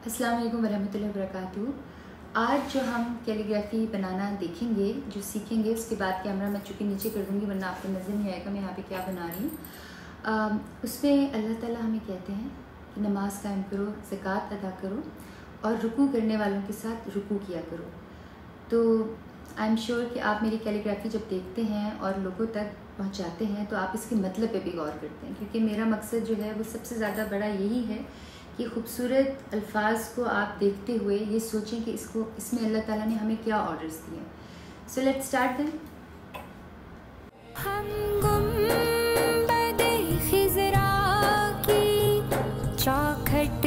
अस्सलाम वालेकुम वबरकातुहू। आज जो हम कैलीग्राफी बनाना देखेंगे, जो सीखेंगे, उसके बाद कैमरा मैं चूँकि नीचे कर दूँगी, वरना आपको नज़र नहीं आएगा, मैं यहाँ पे क्या बना रही हूँ। उसमें अल्लाह ताला हमें कहते हैं कि नमाज़ कायम करो, ज़क़़त अदा करो और रुकू करने वालों के साथ रुकू किया करो। तो आई एम श्योर कि आप मेरी कैलीग्राफी जब देखते हैं और लोगों तक पहुँचाते हैं तो आप इसके मतलब पर भी गौर करते हैं, क्योंकि मेरा मकसद जो है वो सबसे ज़्यादा बड़ा यही है कि खूबसूरत अल्फाज को आप देखते हुए ये सोचें कि इसको, इसमें अल्लाह ताला ने हमें क्या ऑर्डर्स दिए। सो लेट्स स्टार्ट दें चौखट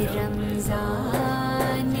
रमज़ान